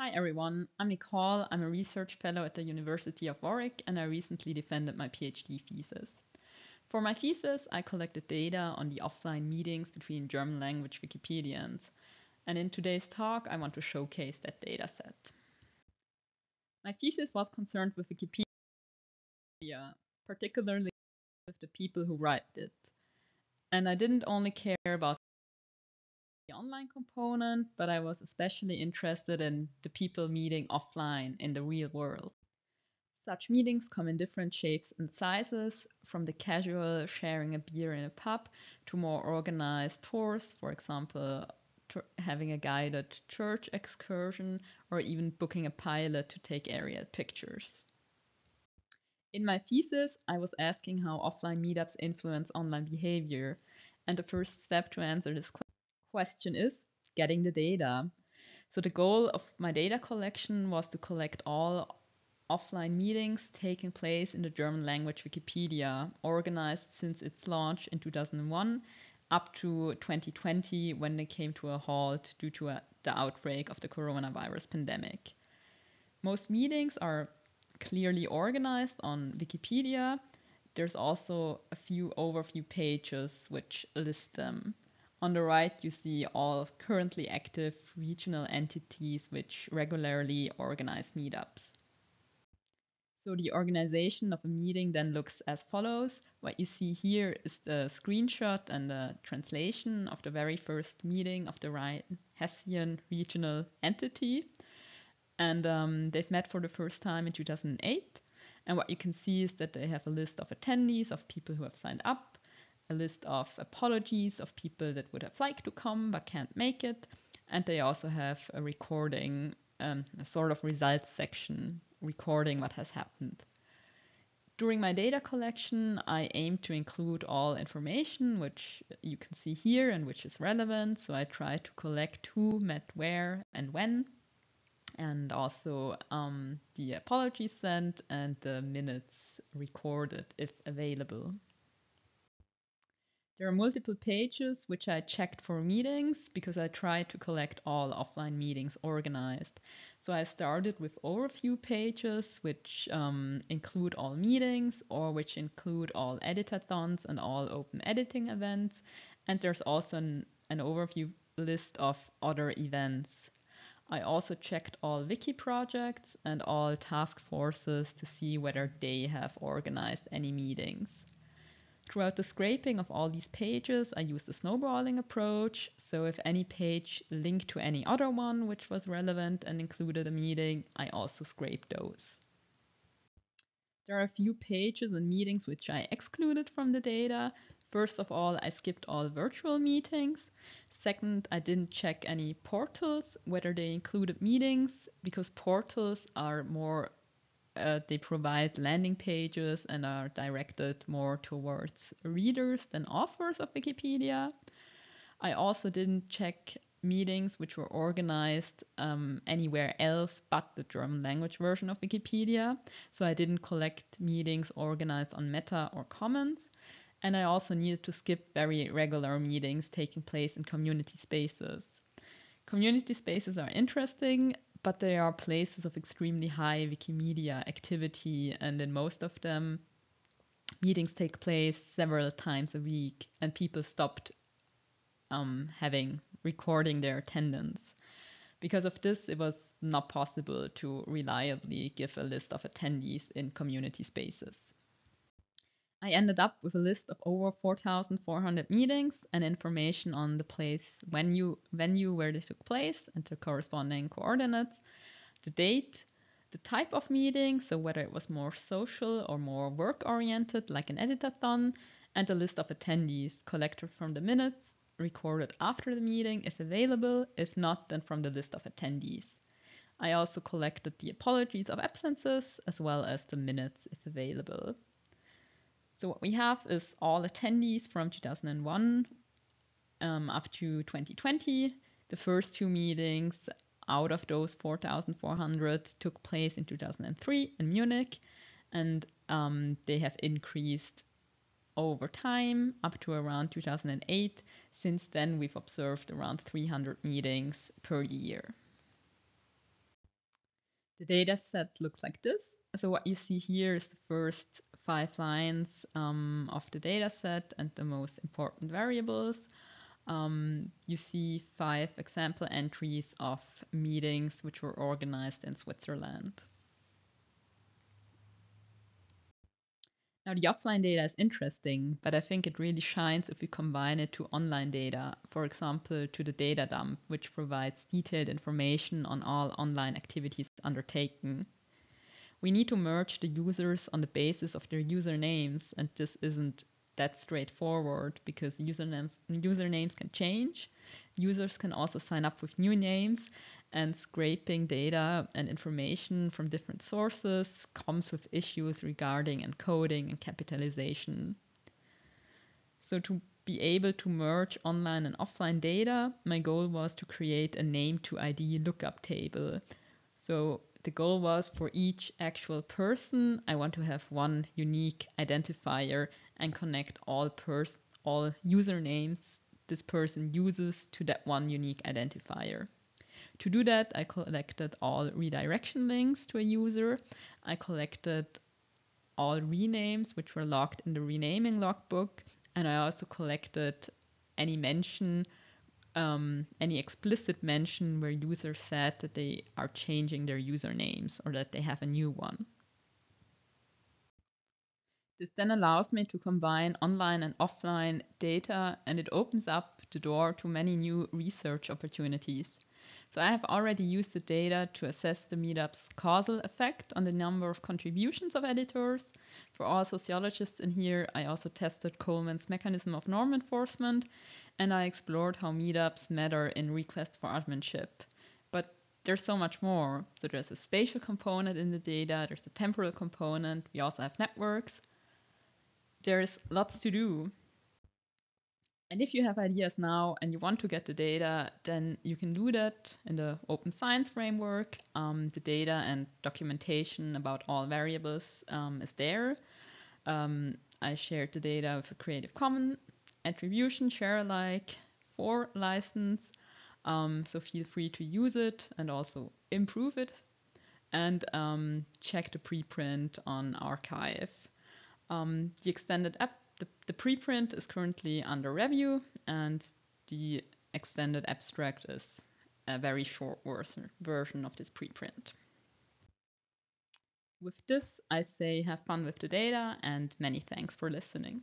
Hi everyone, I'm Nicole. I'm a research fellow at the University of Warwick and I recently defended my PhD thesis. For my thesis, I collected data on the offline meetings between German language Wikipedians. And in today's talk, I want to showcase that dataset. My thesis was concerned with Wikipedia, particularly with the people who write it. And I didn't only care about the online component, but I was especially interested in the people meeting offline in the real world. Such meetings come in different shapes and sizes, from the casual sharing a beer in a pub to more organized tours, for example, having a guided church excursion or even booking a pilot to take aerial pictures. In my thesis, I was asking how offline meetups influence online behavior, and the first step to answer this question is getting the data. So the goal of my data collection was to collect all offline meetings taking place in the German language Wikipedia, organized since its launch in 2001 up to 2020 when they came to a halt due to a, the outbreak of the coronavirus pandemic. Most meetings are clearly organized on Wikipedia. There's also a few overview pages which list them. On the right, you see all currently active regional entities which regularly organize meetups. So the organization of a meeting then looks as follows. What you see here is the screenshot and the translation of the very first meeting of the Rhine-Hessian regional entity. And um, they've met for the first time in 2008. And what you can see is that they have a list of attendees, of people who have signed up, a list of apologies of people that would have liked to come but can't make it. And they also have a recording, um, a sort of results section recording what has happened. During my data collection, I aim to include all information which you can see here and which is relevant. So I try to collect who met where and when, and also um, the apologies sent and the minutes recorded if available. There are multiple pages which I checked for meetings because I tried to collect all offline meetings organized. So I started with overview pages which um, include all meetings or which include all editathons and all open editing events. And there's also an, an overview list of other events. I also checked all wiki projects and all task forces to see whether they have organized any meetings. Throughout the scraping of all these pages, I used the snowballing approach. So if any page linked to any other one which was relevant and included a meeting, I also scraped those. There are a few pages and meetings which I excluded from the data. First of all, I skipped all virtual meetings. Second, I didn't check any portals, whether they included meetings, because portals are more uh, they provide landing pages and are directed more towards readers than authors of Wikipedia. I also didn't check meetings which were organized um, anywhere else but the German language version of Wikipedia. So I didn't collect meetings organized on Meta or Commons. And I also needed to skip very regular meetings taking place in community spaces. Community spaces are interesting but they are places of extremely high Wikimedia activity, and in most of them, meetings take place several times a week, and people stopped um, having recording their attendance. Because of this, it was not possible to reliably give a list of attendees in community spaces. I ended up with a list of over 4,400 meetings and information on the place, venue, venue where they took place, and the corresponding coordinates, the date, the type of meeting, so whether it was more social or more work oriented, like an editathon, and a list of attendees collected from the minutes, recorded after the meeting if available, if not, then from the list of attendees. I also collected the apologies of absences as well as the minutes if available. So what we have is all attendees from 2001 um, up to 2020. The first two meetings out of those 4,400 took place in 2003 in Munich, and um, they have increased over time up to around 2008. Since then, we've observed around 300 meetings per year. The data set looks like this. So what you see here is the first five lines um, of the data set and the most important variables. Um, you see five example entries of meetings which were organized in Switzerland. Now the offline data is interesting, but I think it really shines if we combine it to online data, for example, to the data dump, which provides detailed information on all online activities undertaken. We need to merge the users on the basis of their usernames, and this isn't that straightforward because usernames usernames can change. Users can also sign up with new names and scraping data and information from different sources comes with issues regarding encoding and capitalization. So to be able to merge online and offline data, my goal was to create a name to ID lookup table. So the goal was for each actual person, I want to have one unique identifier and connect all pers- all usernames this person uses to that one unique identifier. To do that, I collected all redirection links to a user. I collected all renames which were logged in the renaming logbook, and I also collected any mention, um, any explicit mention where users said that they are changing their usernames or that they have a new one. This then allows me to combine online and offline data and it opens up the door to many new research opportunities. So I have already used the data to assess the meetup's causal effect on the number of contributions of editors. For all sociologists in here, I also tested Coleman's mechanism of norm enforcement and I explored how meetups matter in requests for adminship. But there's so much more. So there's a spatial component in the data, there's a temporal component, we also have networks, there's lots to do. And if you have ideas now and you want to get the data, then you can do that in the open science framework. Um, the data and documentation about all variables um, is there. Um, I shared the data with a Creative Commons attribution share alike for license. Um, so feel free to use it and also improve it. And um, check the preprint on arXiv. Um, the extended app, the, the preprint is currently under review, and the extended abstract is a very short version, version of this preprint. With this, I say have fun with the data and many thanks for listening.